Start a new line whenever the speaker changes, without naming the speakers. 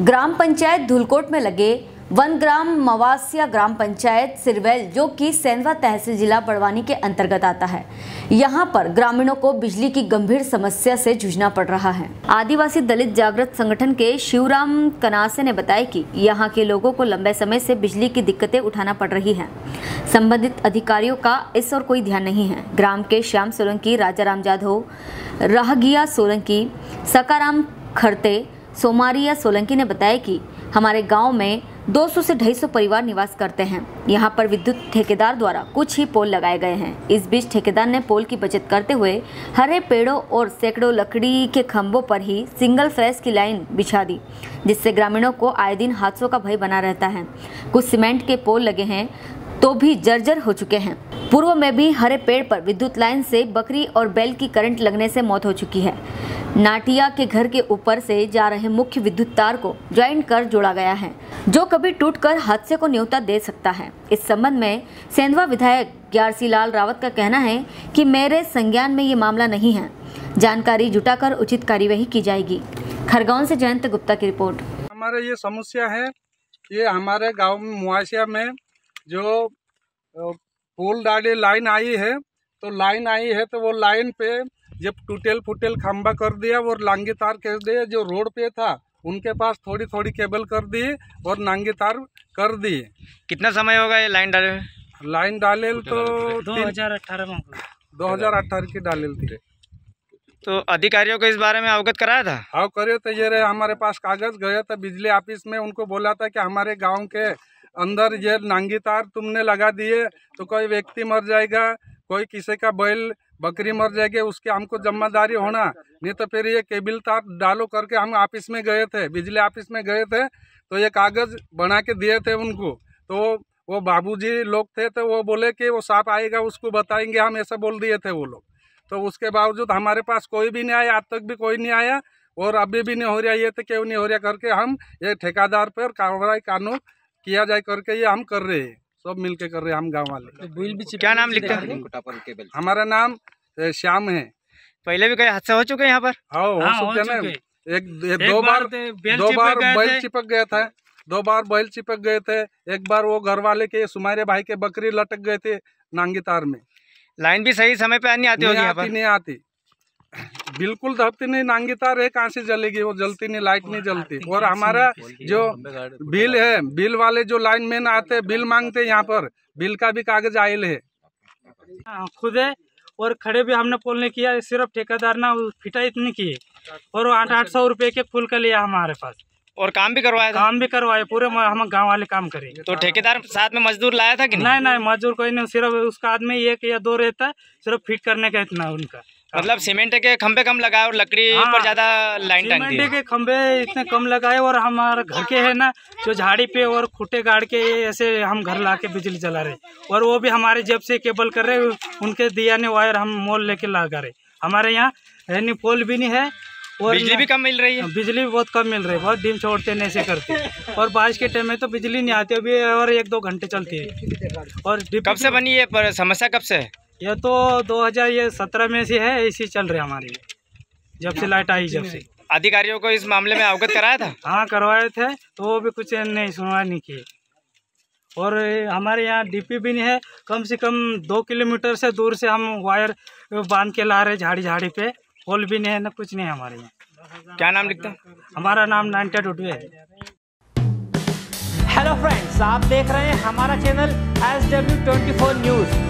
ग्राम पंचायत धुलकोट में लगे one gram मवासिया ग्राम पंचायत सिरवेल, जो कि सेंधवा तहसील जिला बड़वानी के अंतर्गत आता है। यहाँ पर ग्रामीणों को बिजली की गंभीर समस्या से जूझना पड़ रहा है। आदिवासी दलित जागृत संगठन के शिवराम कनासे ने बताया कि यहाँ के लोगों को लंबे समय से बिजली की दिक्कतें उठाना पड़ रही हैं। संबंधित अधिकारियों का इस और कोई ध्यान नहीं है। ग्राम के श्याम सोलंकी राजा राम जाधव, राहगिया सोलंकी, सकाराम खरते सोमारिया सोलंकी ने बताया कि हमारे गाँव में 200 से 250 परिवार निवास करते हैं। यहाँ पर विद्युत ठेकेदार द्वारा कुछ ही पोल लगाए गए हैं। इस बीच ठेकेदार ने पोल की बचत करते हुए हरे पेड़ों और सैकड़ों लकड़ी के खंभों पर ही सिंगल फेस की लाइन बिछा दी, जिससे ग्रामीणों को आए दिन हादसों का भय बना रहता है। कुछ सीमेंट के पोल लगे हैं तो भी जर्जर हो चुके हैं। पूर्व में भी हरे पेड़ पर विद्युत लाइन से बकरी और बैल की करंट लगने से मौत हो चुकी है। नाटिया के घर के ऊपर से जा रहे मुख्य विद्युत तार को ज्वाइंट कर जोड़ा गया है, जो कभी टूटकर हादसे को न्योता दे सकता है। इस संबंध में सेंधवा विधायक ग्यारसी लाल रावत का कहना है कि मेरे संज्ञान में ये मामला नहीं है। जानकारी जुटाकर उचित कार्यवाही की जाएगी। खरगोन से जयंत गुप्ता की रिपोर्ट।
हमारे ये समस्या है, ये हमारे गाँव में में जो पोल डाले, लाइन आई है तो लाइन आई है तो वो लाइन पे जब टूटेल फुटेल खंबा कर दिया और लांगी तार कर दिया जो रोड पे था उनके पास थोड़ी थोड़ी केबल कर दी और नांगी तार कर दी।
कितना समय होगा ये लाइन डाले
लाइन डालेल तो
दो हज़ार अठारह में
दो हज़ार अठारह की डाले थी।
तो अधिकारियों को इस बारे में अवगत कराया था?
हाँ करे तो ये रहे हमारे पास कागज़ गया था बिजली ऑफ़िस में उनको बोला था कि हमारे गाँव के अंदर ये नांगी तार तुमने लगा दिए तो कोई व्यक्ति मर जाएगा कोई किसी का बैल बकरी मर जाएगी, उसकी हमको ज़िम्मेदारी होना। नहीं तो फिर ये केबल तार डालो करके हम ऑफ़िस में गए थे, बिजली ऑफ़िस में गए थे तो ये कागज़ बना के दिए थे उनको। तो वो बाबूजी लोग थे तो वो बोले कि वो सांप आएगा, उसको बताएँगे, हम ऐसा बोल दिए थे वो लोग। तो उसके बावजूद हमारे पास कोई भी नहीं आया, आज तक भी कोई नहीं आया, और अभी भी नहीं हो रहा, ये तो क्यों नहीं हो रहा, करके हम ये ठेकेदार पर कार्रवाई कानून किया जाए, करके ये हम कर रहे हैं। सब मिलके कर रहे हैं हम गाँव वाले।
बिल
क्या नाम लिखते हैं?
हमारा नाम श्याम है।
पहले भी कई हादसे हो चुके हैं यहाँ पर?
हाँ हो
हाँ, हो
चुके ना। एक दो बार दो बार बैल चिपक गया था। दो बार बैल चिपक गए थे। एक बार वो घर वाले के सुमारे भाई के बकरी लटक गए थे नांगी तार में।
लाइन भी सही समय पे नहीं आती होगी
नहीं आती
पर?
नहीं आती। बिल्कुल दबती नहीं नांगी तार है कहाँ से जलेगी? वो जलती नहीं लाइट नहीं जलती। और हमारा जो बिल है बिल वाले जो लाइन मैन आते हैं बिल मांगते हैं यहाँ पर। बिल का भी कागज़ आयल है।
हाँ, खुद है और खड़े भी हमने पोल नहीं किया सिर्फ़ ठेकेदार ना फिटा इतनी किए और वो आठ आठ सौ रुपए के फूल का लिया हमारे पास।
और काम भी करवाया
काम भी करवाए पूरे हम गाँव वाले काम करे।
तो ठेकेदार साथ में मजदूर लाया था कि नहीं?
नहीं नहीं मजदूर कोई नहीं सिर्फ़ उसका आदमी एक या दो रहता है सिर्फ़ फिट करने का इतना उनका।
मतलब सीमेंट के खंभे कम लगाए और लकड़ी
हाँ।
पर ज़्यादा लाइन टांग दी।
सीमेंट के खंभे इतने कम लगाए और हमारे घर के है ना जो झाड़ी पे और खूटे गाड़ के ऐसे हम घर ला के बिजली जला रहे और वो भी हमारे जेब से केबल कर रहे उनके दिया ने वायर हम मोल लेके लगा रहे हमारे यहाँ है नहीं पोल भी नहीं है और
बिजली भी कम मिल रही है।
बिजली भी बहुत कम मिल रही है बहुत दिन छोड़ते नहीं ऐसे करते और बारिश के टाइम में तो बिजली नहीं आती अभी और एक दो घंटे चलती है। और
कब से बनी है समस्या कब से? है
ये तो 2017 में से है ऐसी चल रहे हमारे जब से लाइट आई जब से।
अधिकारियों को इस मामले में अवगत कराया था?
हाँ करवाए थे तो वो भी कुछ नहीं सुनवाई नहीं किए। और हमारे यहाँ डीपी भी नहीं है कम से कम दो किलोमीटर से दूर से हम वायर बाँध के ला रहे झाड़ी झाड़ी पे। पोल भी नहीं है ना कुछ नहीं है हमारे यहाँ।
क्या नाम लिखते हैं?
हमारा नाम नानटा डुडवे है।
हेलो फ्रेंड्स आप देख रहे हैं हमारा channel S W twenty four news